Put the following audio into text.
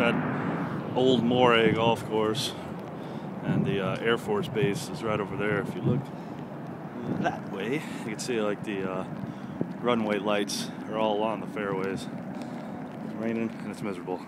That old Moray golf course, and the uh, Air Force Base is right over there. If you look that way, you can see like the uh, runway lights are all along the fairways. It's raining and it's miserable.